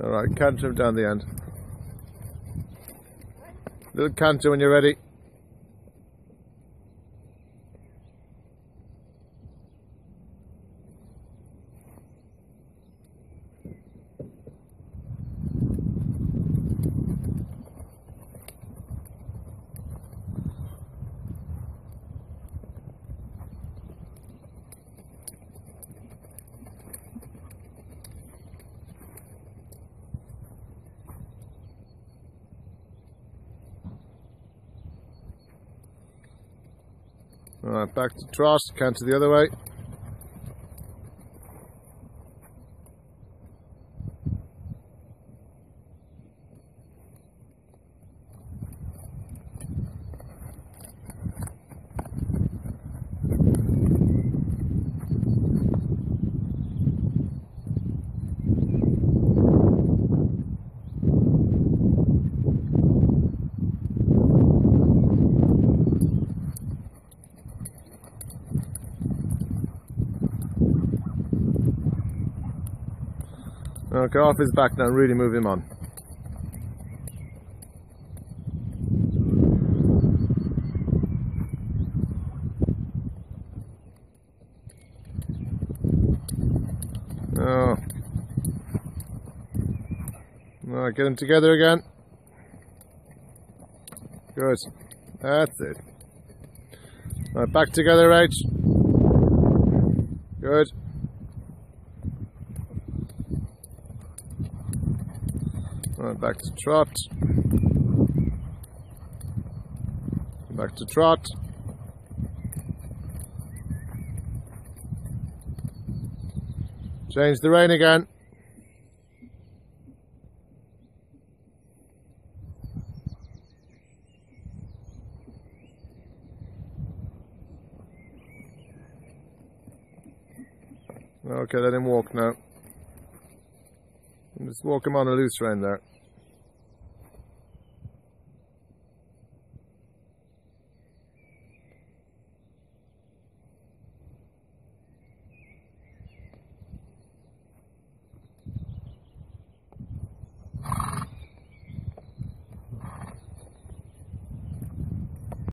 Alright, canter him down the end. Little canter when you're ready. Alright, back to trot, canter the other way. Okay, off his back now, really move him on. Oh. Alright, get them together again. Good. That's it. Alright, back together, right? Good. Right, back to trot. Back to trot. Change the rein again. Okay, let him walk now. Just walk him on a loose rein there.